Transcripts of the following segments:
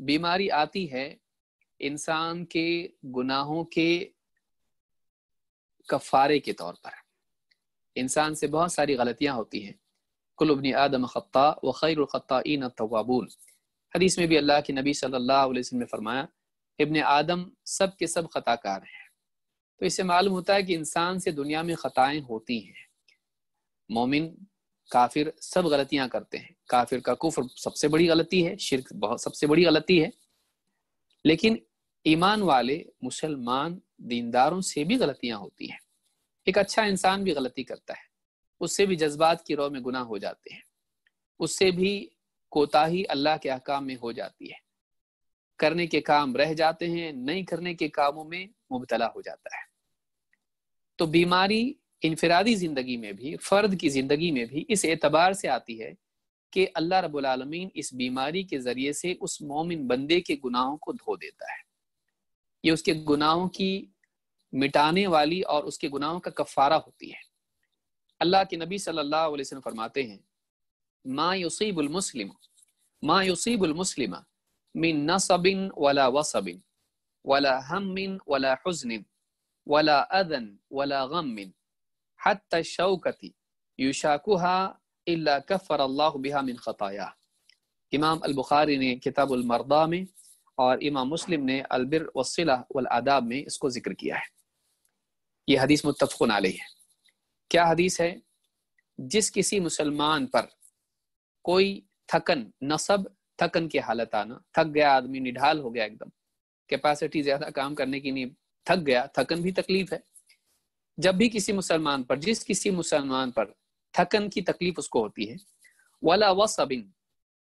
बीमारी आती है, इंसान के गुनाहों के कफ़ारे के तौर पर। इंसान से बहुत सारी गलतियाँ होती हैं। कुलबनी आदम ख़त्ता व खैरख़त्ताइन तवाबून हदीस में भी अल्लाह के नबी सल्लल्लाहु अलैहि वसल्लम ने फरमाया, इब्ने आदम सब के सब ख़ताकार हैं। तो इससे मालूम होता है कि इंसान से दुनिया में ख़ताएँ होती हैं। मोमिन काफिर सब गलतियाँ करते हैं। काफिर का कुफर सबसे बड़ी गलती है, शिरक बहुत, सबसे बड़ी गलती है। लेकिन ईमान वाले मुसलमान दीनदारों से भी गलतियाँ होती हैं। एक अच्छा इंसान भी गलती करता है। उससे भी जज्बात की रो में गुनाह हो जाते हैं। उससे भी कोताही अल्लाह के अहकाम में हो जाती है। करने के काम रह जाते हैं, नहीं करने के कामों में मुबतला हो जाता है। तो बीमारी इनफरादी ज़िंदगी में भी, फ़र्द की ज़िंदगी में भी इस एतबार से आती है कि अल्लाह रबालमीन इस बीमारी के ज़रिए से उस मोमिन बंदे के गुनाहों को धो देता है। ये उसके गुनाहों की मिटाने वाली और उसके गुनाहों का कफ़ारा होती है। अल्लाह के नबी सल्लल्लाहु अलैहि वसल्लम फरमाते हैं, मा मा युसीबुल मुस्लिम मिन नसबिन वला वसबिन, वला हमिन वला हुज्निन, वला अदन वला गमिन हत्ता शौकती युशाकुहा कफर खताया इमाम अल बुखारी ने किताब मरदा में और इमाम मुस्लिम ने अलबिर वसिला में इसको ज़िक्र किया है ये हदीस मुतफ़ है क्या हदीस है जिस किसी मुसलमान पर कोई थकन नसब थकन की हालत आना थक गया आदमी निढाल हो गया एकदम कैपेसिटी ज़्यादा काम करने की नहीं थक गया थकन भी तकलीफ़ है जब भी किसी मुसलमान पर, जिस किसी मुसलमान पर थकन की तकलीफ़ उसको होती है, वाला वसबिन,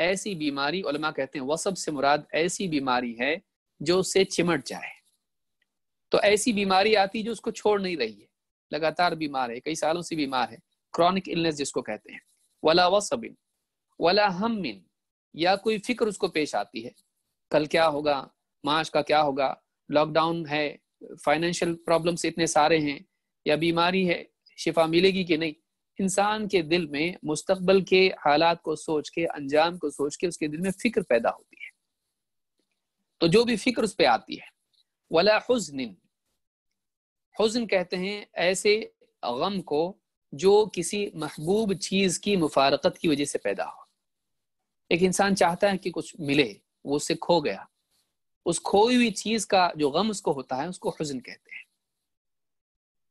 ऐसी बीमारी, उलमा कहते हैं, वसब से मुराद ऐसी बीमारी है जो उससे चिमट जाए। तो ऐसी बीमारी आती है जो उसको छोड़ नहीं रही है। लगातार बीमार है, कई सालों से बीमार है। क्रॉनिक इलनेस जिसको कहते हैं। वला वसबिन, वला हमिन या कोई फ़िक्र उसको पेश आती है। कल क्या होगा? माश का क्या होगा? लॉकडाउन है, फाइनेंशियल प्रॉब्लम्स इतने सारे हैं या बीमारी है, शिफा मिलेगी कि नहीं? इंसान के दिल में मुस्तबल के हालात को सोच के, अंजाम को सोच के उसके दिल में फ़िक्र पैदा होती है। तो जो भी फ़िक्र उस पर आती है, वला हुजन हुजन कहते हैं ऐसे गम को जो किसी महबूब चीज़ की मुफारकत की वजह से पैदा हो। एक इंसान चाहता है कि कुछ मिले, वो उससे खो गया। उस खोई हुई चीज़ का जो गम उसको होता है, उसको हुजन कहते हैं।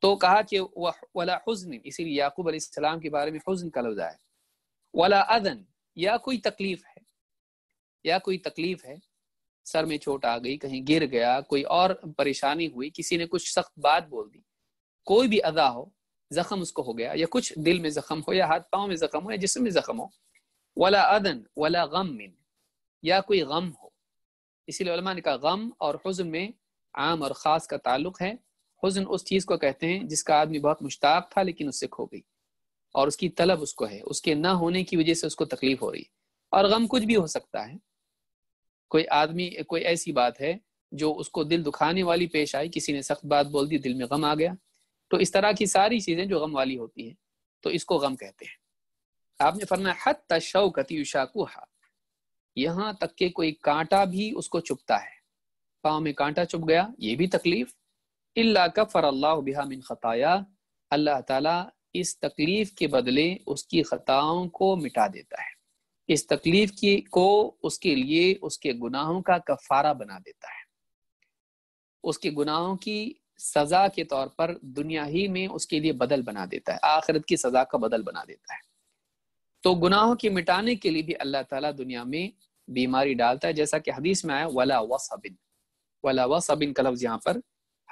तो कहा कि वला हजन, इसीलिए याकूब अलैहिस्सलाम के बारे में हुजन का लफ्ज आया। वला अदन, या कोई तकलीफ़ है, या कोई तकलीफ़ है, सर में चोट आ गई, कहीं गिर गया, कोई और परेशानी हुई, किसी ने कुछ सख्त बात बोल दी, कोई भी अदा हो, जख्म उसको हो गया, या कुछ दिल में जख्म हो, या हाथ पाँव में जख्म हो, या जिसम में जख्म हो, वला अदन, वला गम मिन या कोई गम हो। इसीलिए ने कहा, गम और हुजन में आम और ख़ास का ताल्लुक है हुजन उस चीज़ को कहते हैं, जिसका आदमी बहुत मुश्ताक था, लेकिन उससे खो गई। और उसकी तलब उसको है। उसके ना होने की वजह से उसको तकलीफ़ हो रही और गम कुछ भी हो सकता है। कोई आदमी, कोई ऐसी बात है, जो उसको दिल दुखाने वाली पेश आई, किसी ने सख्त बात बोल दी, दिल में गम आ गया। तो इस तरह की सारी चीज़ें जो गम वाली होती हैं तो इसको गम कहते हैं। आपने फरमाया हत तशौकती शाकुहा यहाँ तक के कोई कांटा भी उसको चुपता है। पाँव में कांटा चुप गया, ये भी तकलीफ़। इल्ला कफर अल्लाह बिहा मिन खताया, अल्लाह ताला इस तकलीफ़ के बदले उसकी खताओं को मिटा देता है। इस तकलीफ़ की, को उसके लिए उसके गुनाहों का कफारा बना देता है। उसके गुनाहों की सजा के तौर पर दुनिया ही में उसके लिए बदल बना देता है, आखिरत की सजा का बदल बना देता है। तो गुनाहों के मिटाने के लिए भी अल्लाह ताला दुनिया में बीमारी डालता है, जैसा कि हदीस में आया, वला वसबिन। वला वसबिन का लफ्ज यहाँ पर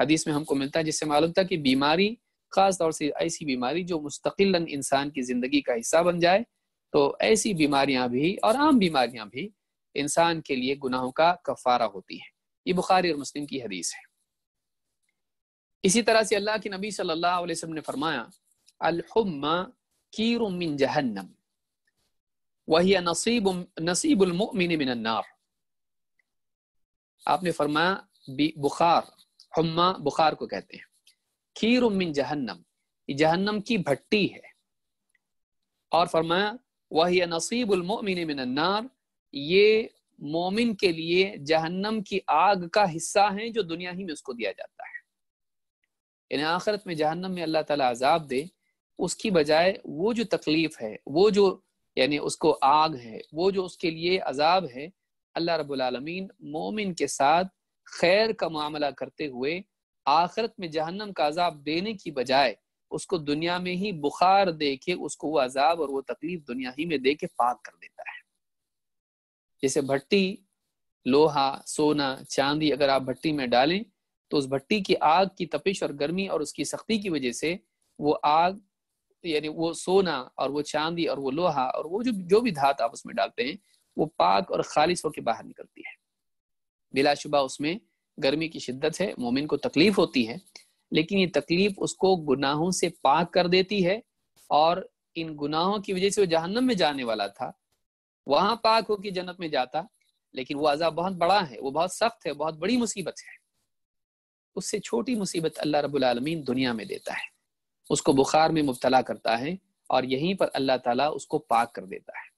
हदीस में हमको मिलता है, जिससे मालूम था कि बीमारी, खास तौर से ऐसी बीमारी जो मुस्तकिल इंसान की ज़िंदगी का हिस्सा बन जाए तो ऐसी बीमारियाँ भी और आम बीमारियाँ भी इंसान के लिए गुनाहों का कफारा होती है। ये बुखारी और मुस्लिम की हदीस है। इसी तरह से अल्लाह के नबी सल्लल्लाहु अलैहि वसल्लम ने फरमाया, अलहुम्मा कीर मिन जहन्नम वही नसीब नसीबुल मुमिन मिन नार। आपने फरमाया बुखार हम्मा बुखार को कहते हैं। खीर उमिन जहन्नम जहन्नम की भट्टी है। और फरमाया, वही नसीबुल मोमिन मिन ये मोमिन के लिए जहन्नम की आग का हिस्सा है जो दुनिया ही में उसको दिया जाता है। यानी आखिरत में जहन्नम में अल्लाह ताला अजाब दे, उसकी बजाय वो जो तकलीफ़ है, वो जो, यानी उसको आग है, वो जो उसके लिए अजाब है, अल्लाह रब्बुल आलमीन मोमिन के साथ खैर का मामला करते हुए आखिरत में जहन्नम का अजाब देने की बजाय उसको दुनिया में ही बुखार दे के उसको वो अजाब और वो तकलीफ़ दुनिया ही में दे के पाक कर देता है। जैसे भट्टी, लोहा, सोना, चांदी अगर आप भट्टी में डालें तो उस भट्टी की आग की तपिश और गर्मी और उसकी सख्ती की वजह से वो आग, यानी वो सोना और वो चांदी और वो लोहा और वो जो जो भी धात आप उसमें डालते हैं, वो पाक और खालिश होकर बाहर निकलती है। बिलाशुबा उसमें गर्मी की शिद्दत है, मोमिन को तकलीफ़ होती है, लेकिन ये तकलीफ़ उसको गुनाहों से पाक कर देती है और इन गुनाहों की वजह से वो जहन्नम में जाने वाला था। वहाँ पाक हो कि जन्नत में जाता, लेकिन वो अजाब बहुत बड़ा है, वो बहुत सख्त है, बहुत बड़ी मुसीबत है। उससे छोटी मुसीबत अल्लाह रब्बुल आलमीन दुनिया में देता है। उसको बुखार में मुबतला करता है और यहीं पर अल्लाह ताला उसको पाक कर देता है।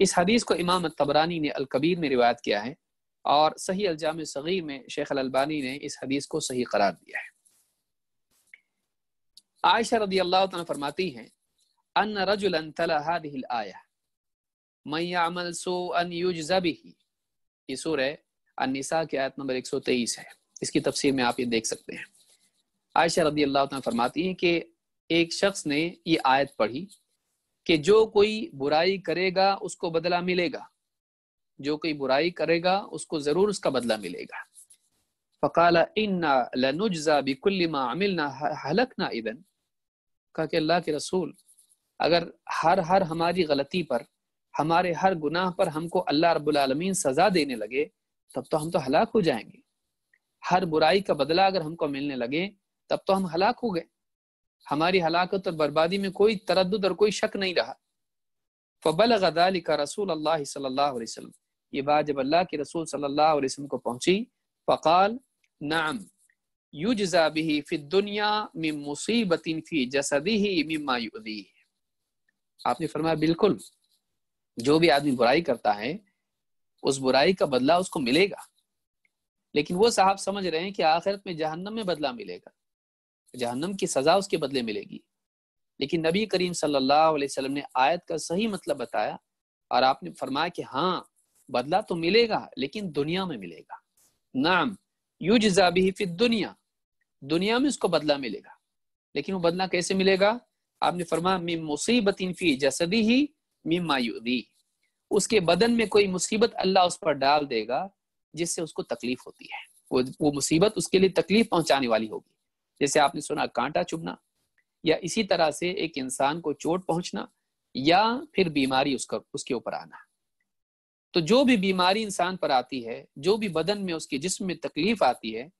इस हदीस को इमाम तबरानी ने अल कबीर में रिवायत किया है और सही अलजाम सगीर में शेख अलबानी ने इस हदीस को सही करार दिया है। आयशा रदी अल्लाह फरमाती हैं अन रजुलन तला हादिहिल आया मैयामल सो अन युजजा ये सूरह अन्निसा की आयत नंबर 123 है। इसकी तफसीर में आप ये देख सकते हैं। आयशा रदी अल्लाह फरमाती हैं कि एक शख्स ने ये आयत पढ़ी कि जो कोई बुराई करेगा, उसको बदला मिलेगा। जो कोई बुराई करेगा, उसको ज़रूर उसका बदला मिलेगा। फ़काला, इन्ना लनुजा बिकुल्लिमा अमिलना हलकना इदन। कहा कि अल्लाह के रसूल, अगर हर हर हमारी गलती पर, हमारे हर गुनाह पर हमको अल्लाह रब्बुल आलमीन सजा देने लगे, तब तो हम तो हलाक हो जाएँगे। हर बुराई का बदला अगर हमको मिलने लगे, तब तो हम हलाक हो गए। हमारी हलाकत और बर्बादी में कोई तरद और कोई शक नहीं रहा। फ़बल गदाली का रसूल अल्लाह सल्लल्लाहु ये बात जब अल्लाह के रसूल सल्लल्लाहु अलैहि वसल्लम को पहुँची, फ़काल, नाम, युजजा बिही फि दुनिया फ़ी जसदिही मिम्मा युदी आपने फरमाया, बिल्कुल, जो भी आदमी बुराई करता है, उस बुराई का बदला उसको मिलेगा। लेकिन वो साहब समझ रहे हैं कि आखिरत में जहन्नम में बदला मिलेगा। जहन्नम की सजा उसके बदले मिलेगी। लेकिन नबी करीम सल्लल्लाहु अलैहि वसल्लम ने आयत का सही मतलब बताया और आपने फरमाया कि हाँ बदला तो मिलेगा, लेकिन दुनिया में मिलेगा। नाम युजा भी फिर दुनिया। दुनिया में उसको बदला मिलेगा। लेकिन वो बदला कैसे मिलेगा? आपने फरमाया मिम मुसीबत फ़ी जसदी ही मिम मायूदी उसके बदन में कोई मुसीबत अल्लाह उस पर डाल देगा, जिससे उसको तकलीफ़ होती है। वो वो मुसीबत उसके लिए तकलीफ़ पहुँचाने वाली होगी। जैसे आपने सुना, कांटा चुभना, या इसी तरह से एक इंसान को चोट पहुँचना, या फिर बीमारी उसका, उसके ऊपर आना। तो जो भी बीमारी इंसान पर आती है, जो भी बदन में उसके जिस्म में तकलीफ़ आती है,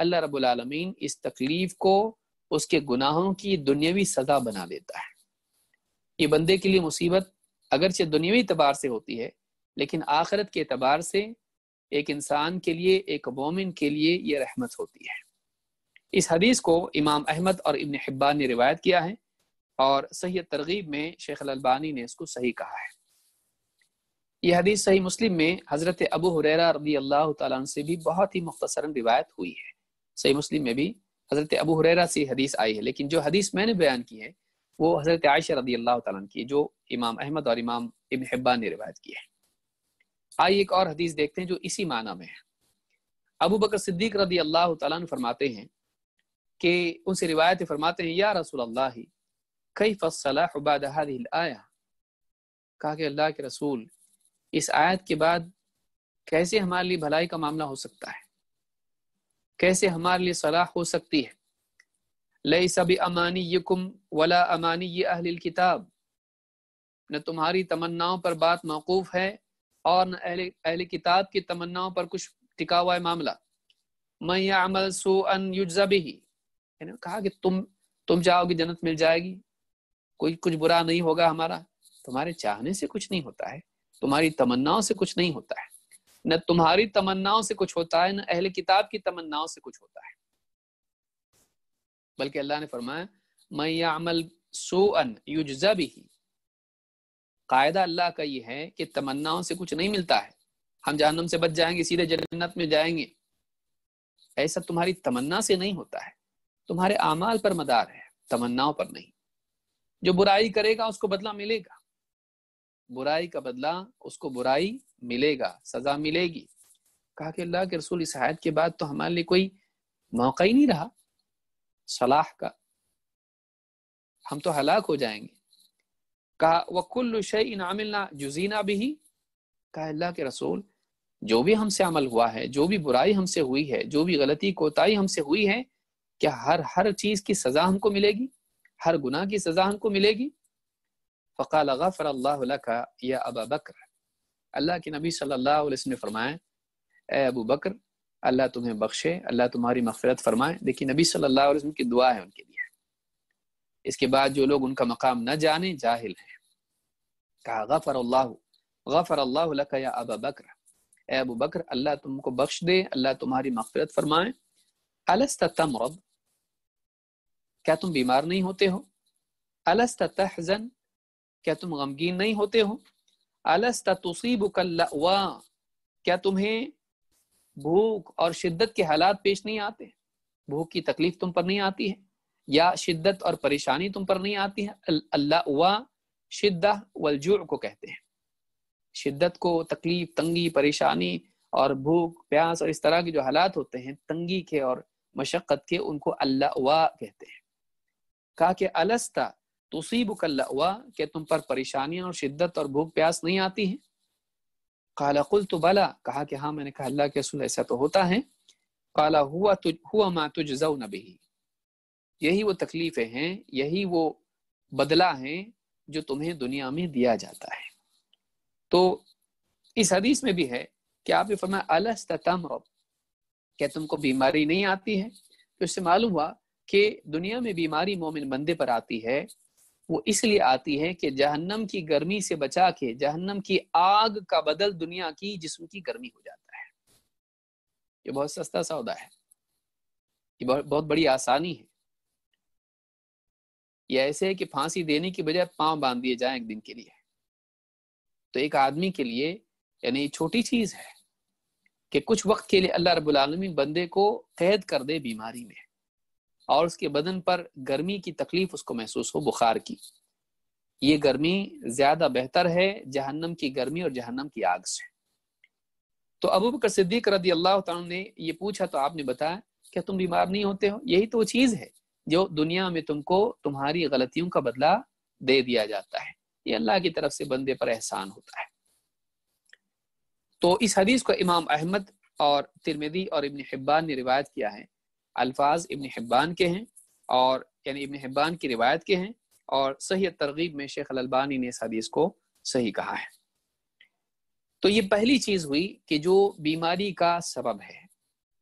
अल्लाह रब्बुल आलमीन इस तकलीफ़ को उसके गुनाहों की दुनियावी सजा बना देता है। ये बंदे के लिए मुसीबत अगरचे दुनियावी तबार से होती है, लेकिन आखिरत के अतबार से एक इंसान के लिए, एक मोमिन के लिए ये रहमत होती है। इस हदीस को इमाम अहमद और इब्न हिब्बान ने रिवायत किया है और सही तरगीब में शेख अलबानी ने इसको सही कहा है। यह हदीस सही मुस्लिम में हज़रत अबू हुरैरा रदी अल्लाह तआला से भी बहुत ही मुख्तसरन रिवायत हुई है। सही मुस्लिम में भी हज़रत अबू हुरैरा से हदीस आई है, लेकिन जो हदीस मैंने बयान की है, वो हज़रत आयशा रदी अल्लाह तआला की जो इमाम अहमद और इमाम इब्न हिब्बान ने रिवायत की है। आइए एक और हदीस देखते हैं जो इसी माना में है। अबू बकर सिद्दीक रदी अल्लाह तआला फरमाते हैं कि उनसे रिवायत फरमाते हैं, या रसूल अल्लाह कई फसलाह आया? कहा कि अल्लाह के रसूल इस आयत के बाद कैसे हमारे लिए भलाई का मामला हो सकता है? कैसे हमारे लिए सलाह हो सकती है? लई सभी अमानी यकुम वला अमानी ये अहल किताब। न तुम्हारी तमन्नाओं पर बात मौकूफ है और न अहल किताब की तमन्नाओं पर कुछ टिका हुआ है मामला। मैं अमल सो अन युजबी कहा कि तुम तुम चाहोगे जन्नत मिल जाएगी। कोई कुछ बुरा नहीं होगा हमारा। तुम्हारे चाहने से कुछ नहीं होता है। तुम्हारी तमन्नाओं से कुछ नहीं होता है। न तुम्हारी तमन्नाओं से कुछ होता है, न अहल किताब की तमन्नाओं से कुछ होता है। बल्कि अल्लाह ने फरमाया मैं अमल सो अन युजा भी कायदा अल्लाह का ये है कि तमन्नाओं से कुछ नहीं मिलता है। हम जहन्नम से बच जाएँगे, सीधे जन्नत में जाएँगे। ऐसा तुम्हारी तमन्ना से नहीं होता है। तुम्हारे अमाल पर मदार है, तमन्नाओं पर नहीं। जो बुराई करेगा, उसको बदला मिलेगा। बुराई का बदला उसको बुराई मिलेगा, सजा मिलेगी। कहा कि अल्लाह के रसूल इस आयत के बाद तो हमारे लिए कोई मौका ही नहीं रहा, सलाह का। हम तो हलाक हो जाएँगे। कहा वकुल्ल शई नामिलना जुजीना भी कहा, अल्लाह के रसूल, जो भी हमसे अमल हुआ है, जो भी बुराई हमसे हुई है, जो भी गलती, कोताही हमसे हुई है, क्या हर हर चीज़ की सजा हमको मिलेगी? हर गुनाह की सजा हमको मिलेगी? फ़काल गफ़र अल्लाह या अबा बकर अल्लाह के नबी सल्लल्लाहु अलैहि वसल्लम ने फरमाया ए अबू बकर अल्लाह तुम्हें बख्शे अल्लाह तुम्हारी मगफरत फरमाए देखिए नबी सल्लल्लाहु अलैहि वसल्लम की दुआ है उनके लिए इसके बाद जो लोग उनका मकाम न जाने जाहिल हैं कहा गफर अल्लाह गफर अल्लाह या अबा बकर ए अबू बकर अल्लाह तुमको बख्श दे अल्लाह तुम्हारी मगफरत फरमाए अलस्त तमरद क्या तुम बीमार नहीं होते हो अलस्त तहजन क्या तुम गमगीन नहीं होते हो? अलस्त क्या तुम्हें भूख और शिद्दत के हालात पेश नहीं आते? भूख की तकलीफ़ तुम पर नहीं आती है, या शिद्दत और परेशानी तुम पर नहीं आती है? अल्लाह शिद्दा वलजू को कहते हैं। शिद्दत को तकलीफ़, तंगी, परेशानी और भूख, प्यास और इस तरह के जो हालात होते हैं, तंगी के और मशक्क़त के, उनको अल्लाह कहते हैं। कहा कि अलस्ता तुसीब कल्ला कि तुम पर परेशानियाँ और शिद्दत और भूख प्यास नहीं आती है? काला कुल तो बला, कहा कि हाँ मैंने कहा, अल्लाह के रसूल, ऐसा तो होता है। काला हुआ तुझ हुआ मा तुझ नबी यही वो तकलीफें हैं, यही वो बदला है, जो तुम्हें दुनिया में दिया जाता है। तो इस हदीस में भी है कि आपने फरमाया क्या तुमको बीमारी नहीं आती है? तो इससे मालूम हुआ कि दुनिया में बीमारी मोमिन बंदे पर आती है वो इसलिए आती है कि जहन्नम की गर्मी से बचा के, जहन्नम की आग का बदल दुनिया की जिस्म की गर्मी हो जाता है। ये बहुत सस्ता सौदा है। ये बहुत बहुत बड़ी आसानी है। ये ऐसे है कि फांसी देने की बजाय पाँव बाँध दिए जाए एक दिन के लिए। तो एक आदमी के लिए, यानी छोटी चीज़ है कि कुछ वक्त के लिए अल्लाह रब्बुल आलमीन बंदे को कैद कर दे बीमारी में। और उसके बदन पर गर्मी की तकलीफ़ उसको महसूस हो, बुखार की। ये गर्मी ज़्यादा बेहतर है जहन्नम की गर्मी और जहन्नम की आग से। तो अबू बकर सिद्दीक रदी अल्लाह ने ये पूछा तो आपने बताया, क्या तुम बीमार नहीं होते हो? यही तो वो चीज़ है जो दुनिया में तुमको तुम्हारी गलतियों का बदला दे दिया जाता है। ये अल्लाह की तरफ़ से बंदे पर एहसान होता है। तो इस हदीस को इमाम अहमद और तिरमिदी और इब्न हिब्बान ने रिवायत किया है अल्फाज इबन हिब्बान के हैं और, यानी इबन हिब्बान की रिवायत के हैं और सही तरगीब में शेख अलबानी ने इस हदीस को सही कहा है। तो ये पहली चीज़ हुई कि जो बीमारी का सबब है,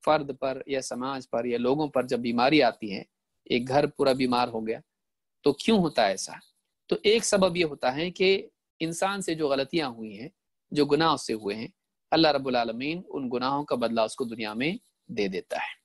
फर्द पर या समाज पर या लोगों पर जब बीमारी आती है, एक घर पूरा बीमार हो गया तो क्यों होता है ऐसा? तो एक सबब ये होता है कि इंसान से जो गलतियाँ हुई हैं, जो गुनाह उससे हुए हैं, अल्लाह रब्बुल उन गुनाहों का बदला उसको दुनिया में दे देता है।